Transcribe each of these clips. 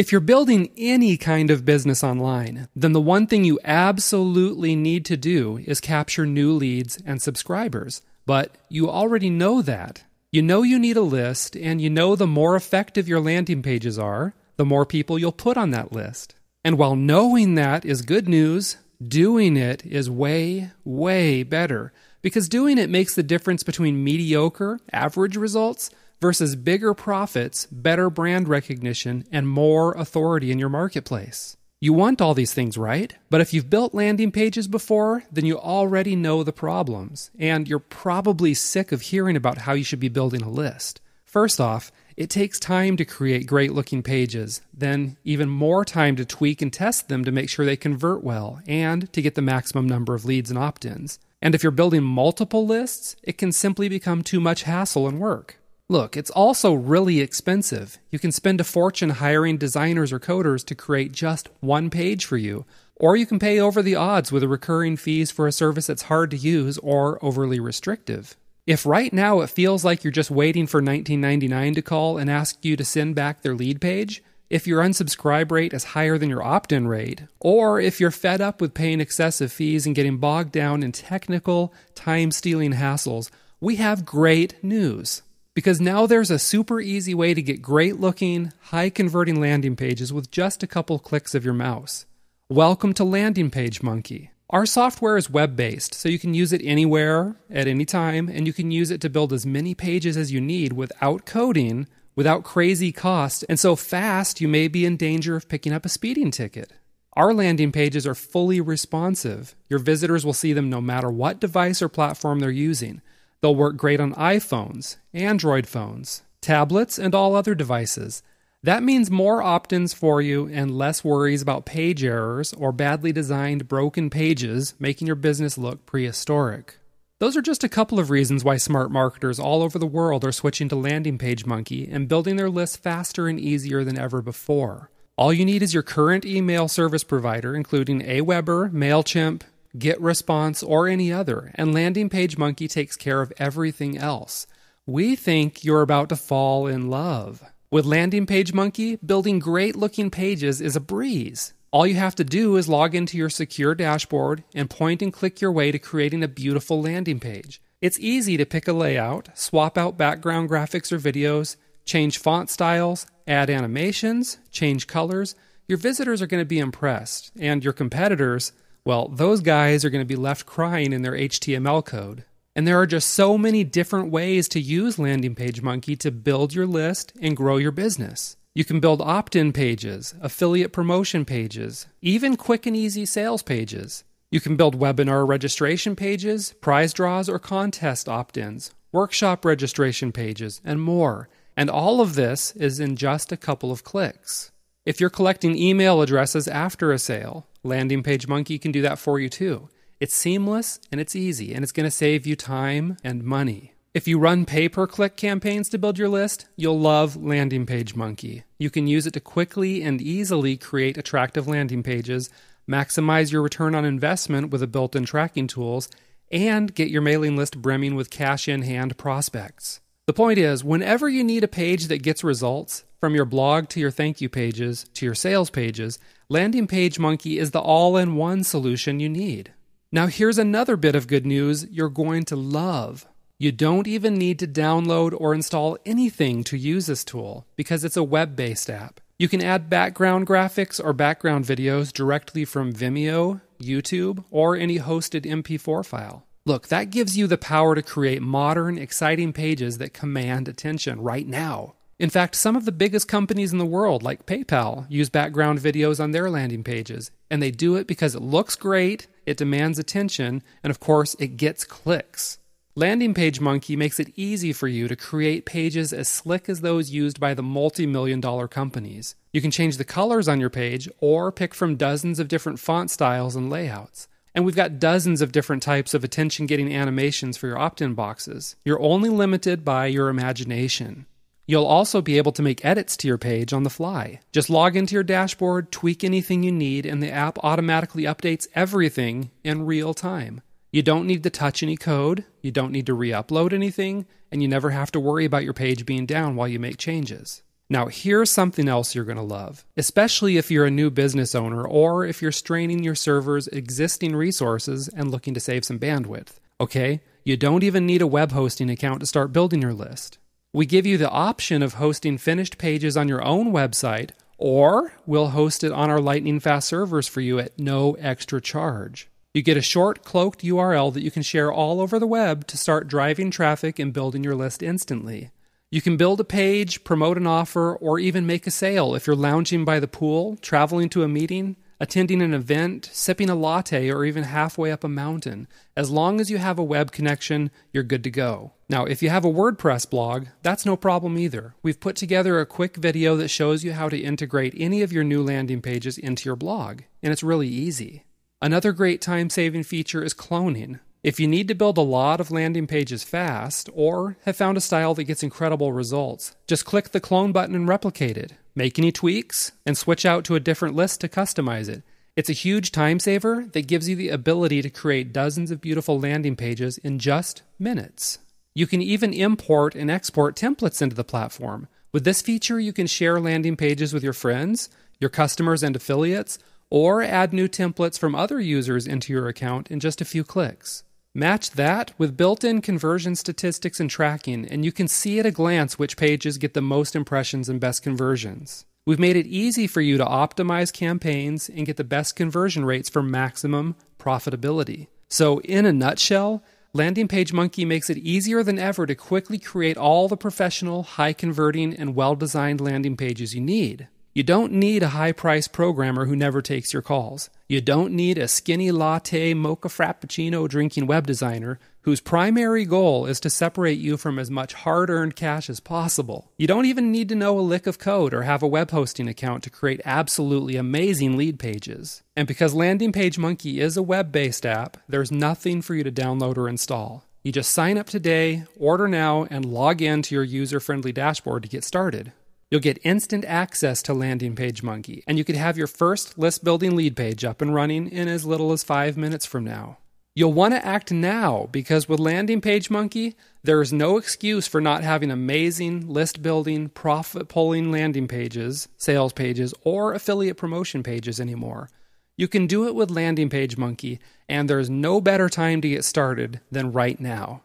If you're building any kind of business online, then the one thing you absolutely need to do is capture new leads and subscribers. But you already know that. You know you need a list, and you know the more effective your landing pages are, the more people you'll put on that list. And while knowing that is good news, doing it is way, way better. Because doing it makes the difference between mediocre, average results versus bigger profits, better brand recognition, and more authority in your marketplace. You want all these things, right? But if you've built landing pages before, then you already know the problems, and you're probably sick of hearing about how you should be building a list. First off, it takes time to create great looking pages, then even more time to tweak and test them to make sure they convert well and to get the maximum number of leads and opt ins. And if you're building multiple lists, it can simply become too much hassle and work. Look, it's also really expensive. You can spend a fortune hiring designers or coders to create just one page for you, or you can pay over the odds with recurring fees for a service that's hard to use or overly restrictive. If right now it feels like you're just waiting for 1999 to call and ask you to send back their lead page, if your unsubscribe rate is higher than your opt in rate, or if you're fed up with paying excessive fees and getting bogged down in technical, time stealing hassles, we have great news. Because now there's a super easy way to get great looking, high converting landing pages with just a couple clicks of your mouse. Welcome to Landing Page Monkey. Our software is web based, so you can use it anywhere, at any time, and you can use it to build as many pages as you need without coding, without crazy cost, and so fast you may be in danger of picking up a speeding ticket. Our landing pages are fully responsive. Your visitors will see them no matter what device or platform they're using. They'll work great on iPhones, Android phones, tablets, and all other devices. That means more opt ins for you and less worries about page errors or badly designed broken pages making your business look prehistoric. Those are just a couple of reasons why smart marketers all over the world are switching to Landing Page Monkey and building their lists faster and easier than ever before. All you need is your current email service provider, including Aweber, MailChimp, GetResponse, or any other, and Landing Page Monkey takes care of everything else. We think you're about to fall in love. With Landing Page Monkey, building great looking pages is a breeze. All you have to do is log into your secure dashboard and point and click your way to creating a beautiful landing page. It's easy to pick a layout, swap out background graphics or videos, change font styles, add animations, change colors. Your visitors are going to be impressed, and your competitors well, those guys are going to be left crying in their HTML code. And there are just so many different ways to use Landing Page Monkey to build your list and grow your business. You can build opt in pages, affiliate promotion pages, even quick and easy sales pages. You can build webinar registration pages, prize draws or contest opt ins, workshop registration pages, and more. And all of this is in just a couple of clicks. If you're collecting email addresses after a sale, Landing Page Monkey can do that for you too. It's seamless and it's easy, and it's going to save you time and money. If you run pay per click campaigns to build your list, you'll love Landing Page Monkey. You can use it to quickly and easily create attractive landing pages, maximize your return on investment with the built in tracking tools, and get your mailing list brimming with cash in hand prospects. The point is, whenever you need a page that gets results, from your blog to your thank you pages to your sales pages, Landing Page Monkey is the all in one solution you need. Now, here's another bit of good news you're going to love. You don't even need to download or install anything to use this tool because it's a web based app. You can add background graphics or background videos directly from Vimeo, YouTube, or any hosted MP4 file. Look, that gives you the power to create modern, exciting pages that command attention right now. In fact, some of the biggest companies in the world, like PayPal, use background videos on their landing pages. And they do it because it looks great, it demands attention, and of course, it gets clicks. Landing Page Monkey makes it easy for you to create pages as slick as those used by the multi million dollar companies. You can change the colors on your page or pick from dozens of different font styles and layouts. And we've got dozens of different types of attention getting animations for your opt in boxes. You're only limited by your imagination. You'll also be able to make edits to your page on the fly. Just log into your dashboard, tweak anything you need, and the app automatically updates everything in real time. You don't need to touch any code, you don't need to re upload anything, and you never have to worry about your page being down while you make changes. Now, here's something else you're going to love, especially if you're a new business owner or if you're straining your server's existing resources and looking to save some bandwidth. Okay, you don't even need a web hosting account to start building your list. We give you the option of hosting finished pages on your own website, or we'll host it on our lightning fast servers for you at no extra charge. You get a short, cloaked URL that you can share all over the web to start driving traffic and building your list instantly. You can build a page, promote an offer, or even make a sale if you're lounging by the pool, traveling to a meeting, attending an event, sipping a latte, or even halfway up a mountain. As long as you have a web connection, you're good to go. Now, if you have a WordPress blog, that's no problem either. We've put together a quick video that shows you how to integrate any of your new landing pages into your blog, and it's really easy. Another great time saving feature is cloning. If you need to build a lot of landing pages fast, or have found a style that gets incredible results, just click the clone button and replicate it. Make any tweaks, and switch out to a different list to customize it. It's a huge time saver that gives you the ability to create dozens of beautiful landing pages in just minutes. You can even import and export templates into the platform. With this feature, you can share landing pages with your friends, your customers, and affiliates or add new templates from other users into your account in just a few clicks. Match that with built in conversion statistics and tracking, and you can see at a glance which pages get the most impressions and best conversions. We've made it easy for you to optimize campaigns and get the best conversion rates for maximum profitability. So, in a nutshell, Landing Page Monkey makes it easier than ever to quickly create all the professional, high converting, and well designed landing pages you need. You don't need a high priced programmer who never takes your calls. You don't need a skinny latte mocha frappuccino drinking web designer whose primary goal is to separate you from as much hard earned cash as possible. You don't even need to know a lick of code or have a web hosting account to create absolutely amazing lead pages. And because Landing Page Monkey is a web based app, there's nothing for you to download or install. You just sign up today, order now, and log in to your user friendly dashboard to get started. You'll get instant access to Landing Page Monkey, and you could have your first list building lead page up and running in as little as five minutes from now. You'll want to act now because with Landing Page Monkey, there is no excuse for not having amazing list building, profit pulling landing pages, sales pages, or affiliate promotion pages anymore. You can do it with Landing Page Monkey, and there's no better time to get started than right now.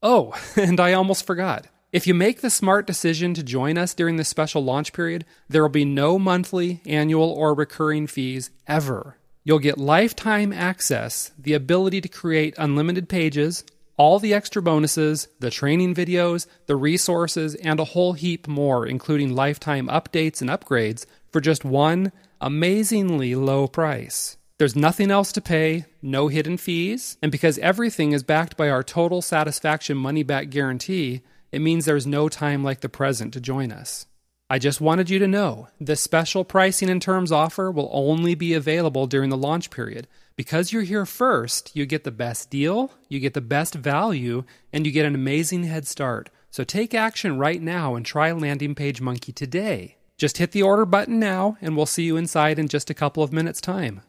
Oh, and I almost forgot. If you make the smart decision to join us during this special launch period, there will be no monthly, annual, or recurring fees ever. You'll get lifetime access, the ability to create unlimited pages, all the extra bonuses, the training videos, the resources, and a whole heap more, including lifetime updates and upgrades, for just one amazingly low price. There's nothing else to pay, no hidden fees, and because everything is backed by our total satisfaction money back guarantee, it means there's no time like the present to join us. I just wanted you to know this special pricing and terms offer will only be available during the launch period. Because you're here first, you get the best deal, you get the best value, and you get an amazing head start. So take action right now and try Landing Page Monkey today. Just hit the order button now, and we'll see you inside in just a couple of minutes' time.